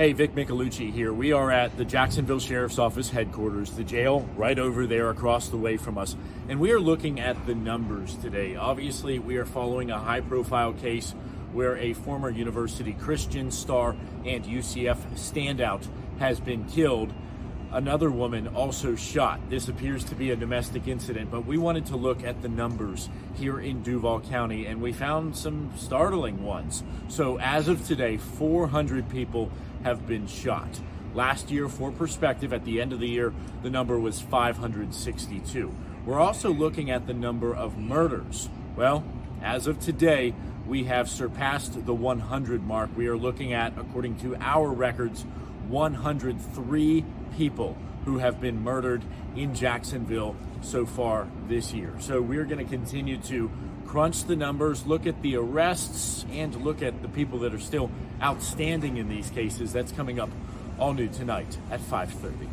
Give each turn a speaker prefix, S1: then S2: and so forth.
S1: Hey, Vic Micolucci here. We are at the Jacksonville Sheriff's Office headquarters, the jail right over there across the way from us. And we are looking at the numbers today. Obviously, we are following a high profile case where a former University Christian star and UCF standout has been killed another woman also shot. This appears to be a domestic incident, but we wanted to look at the numbers here in Duval County and we found some startling ones. So, as of today, 400 people have been shot. Last year, for perspective, at the end of the year, the number was 562. We're also looking at the number of murders. Well, as of today, we have surpassed the 100 mark. We are looking at, according to our records, 103 people who have been murdered in Jacksonville so far this year. So we're going to continue to crunch the numbers, look at the arrests, and look at the people that are still outstanding in these cases. That's coming up all new tonight at 5:30.